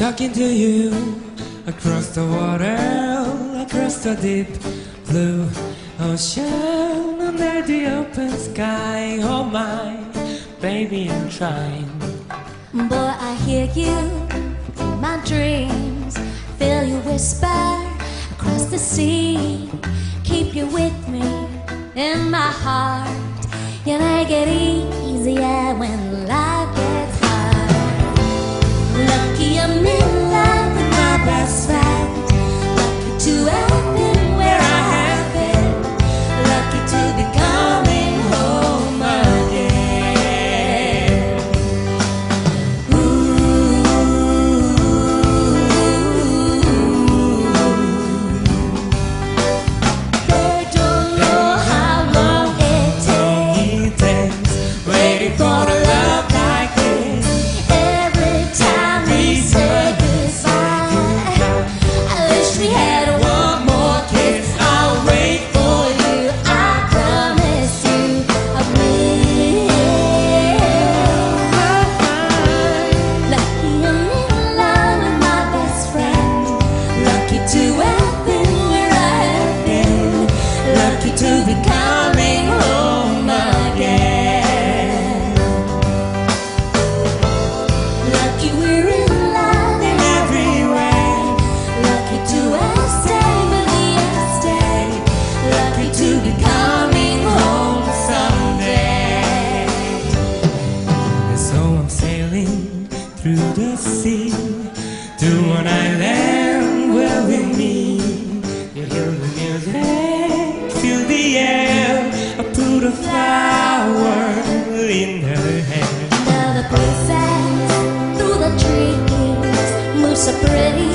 talking to you across the water, across the deep blue ocean, under the open sky. Oh my, baby, I'm trying. Boy, I hear you in my dreams. Feel you whisper across the sea. Keep you with me in my heart. You make it easier when life through the sea to one island where we meet. You hear the music, feel the air. I put a flower in her hair. Now the through the trees moves so pretty